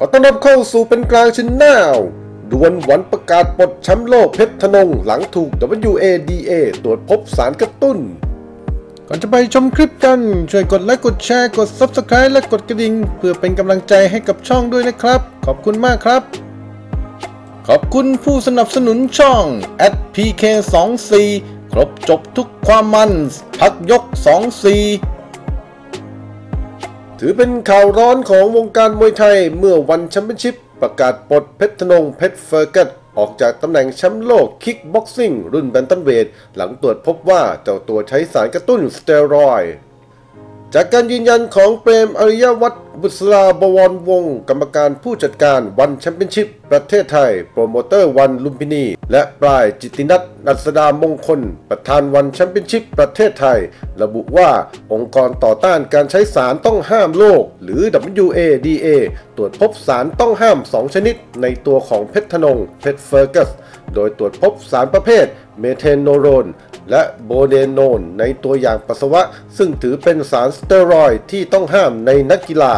ขอต้อนรับเข้าสู่เป็นกลางชินแนลดวลวันประกาศปลดแชมป์โลกเพชรธนง หลังถูก WADA ตรวจพบสารกระตุ้น ก่อนจะไปชมคลิปกัน ช่วยกดไลค์กดแชร์กด Subscribe และกดกระดิ่ง เพื่อเป็นกำลังใจให้กับช่องด้วยนะครับ ขอบคุณมากครับ ขอบคุณผู้สนับสนุนช่อง @pk24 ครบจบทุกความมัน พักยก 24 ถือเป็นข่าวร้อนของวงการมวยไทยเมื่อ ONE Championship ประกาศปลดเพชรทนงเพชรเฟอร์กัสออกจากตำแหน่งแชมป์โลกคิกบ็อกซิ่งรุ่นแบนตัมเวตหลังตรวจพบว่าเจ้าตัวใช้สารกระตุ้นสเตียรอยด์ จากการยืนยันของเปรมอริยวัฒน์บุษราบวรวงศ์กรรมการผู้จัดการ ONE Championship ประเทศไทย โปรโมเตอร์ ONE ลุมพินี และปลายจิตินัฐ อัษฎามงคล ประธาน ONE Championship ประเทศไทย ระบุว่าองค์กรต่อต้านการใช้สารต้องห้ามโลก หรือ WADA ตรวจพบสารต้องห้าม 2 ชนิด ในตัวของเพชรทนงเพชรเฟอร์กัส โดยตรวจพบสารประเภท เมเทโนโลน และโบลเดโนนในตัวอย่างปัสสาวะ ซึ่งถือเป็นสารสเตียรอยด์ที่ต้องห้ามในนักกีฬา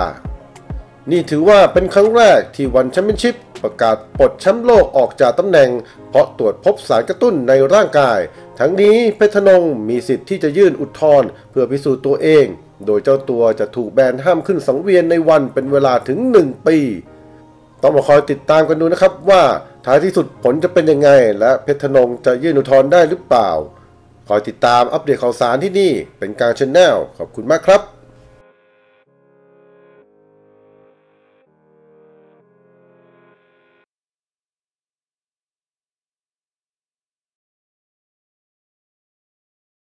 นี่ถือว่าเป็นครั้งแรกที่ ONE Championship ประกาศปลดแชมป์โลกออกจากตำแหน่ง เพราะตรวจพบสารกระตุ้นในร่างกาย ทั้งนี้เพชรนงมีสิทธิ์ที่จะยื่นอุทธรณ์เพื่อพิสูจน์ตัวเอง โดยเจ้าตัวจะถูกแบนห้ามขึ้นสังเวียนในวันเป็นเวลาถึง 1 ปี ต้องมาคอยติดตามกันดูนะครับว่า ท้ายที่สุดผลจะเป็นยังไง และเพชรธนงจะยื่นอุทธรณ์ได้หรือเปล่า คอยติดตามอัปเดตข่าวสารที่นี่เป็นการชแนลขอบคุณมากครับ